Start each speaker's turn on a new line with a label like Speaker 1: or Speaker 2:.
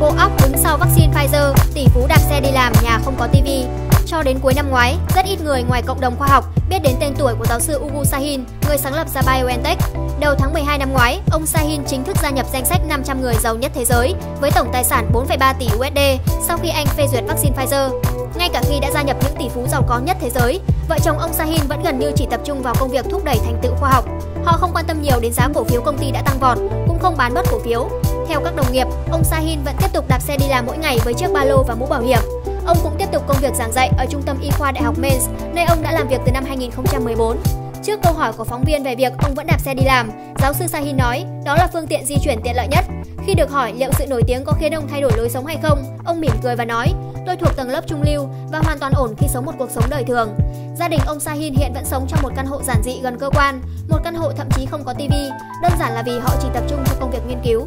Speaker 1: Bộ óc đứng sau vaccine Pfizer, tỷ phú đạp xe đi làm, nhà không có tivi. Cho đến cuối năm ngoái, rất ít người ngoài cộng đồng khoa học biết đến tên tuổi của giáo sư Ugu Sahin, người sáng lập ra BioNTech. Đầu tháng 12 năm ngoái, ông Sahin chính thức gia nhập danh sách 500 người giàu nhất thế giới với tổng tài sản 4,3 tỷ USD sau khi anh phê duyệt vaccine Pfizer. Ngay cả khi đã gia nhập những tỷ phú giàu có nhất thế giới, vợ chồng ông Sahin vẫn gần như chỉ tập trung vào công việc thúc đẩy thành tựu khoa học. Họ không quan tâm nhiều đến giá cổ phiếu công ty đã tăng vọt, cũng không bán bớt cổ phiếu. Theo các đồng nghiệp, ông Sahin vẫn tiếp tục đạp xe đi làm mỗi ngày với chiếc ba lô và mũ bảo hiểm. Ông cũng tiếp tục công việc giảng dạy ở trung tâm y khoa Đại học Mainz, nơi ông đã làm việc từ năm 2014. Trước câu hỏi của phóng viên về việc ông vẫn đạp xe đi làm, giáo sư Sahin nói đó là phương tiện di chuyển tiện lợi nhất. Khi được hỏi liệu sự nổi tiếng có khiến ông thay đổi lối sống hay không, ông mỉm cười và nói tôi thuộc tầng lớp trung lưu và hoàn toàn ổn khi sống một cuộc sống đời thường. Gia đình ông Sahin hiện vẫn sống trong một căn hộ giản dị gần cơ quan, một căn hộ thậm chí không có tivi, đơn giản là vì họ chỉ tập trung cho công việc nghiên cứu.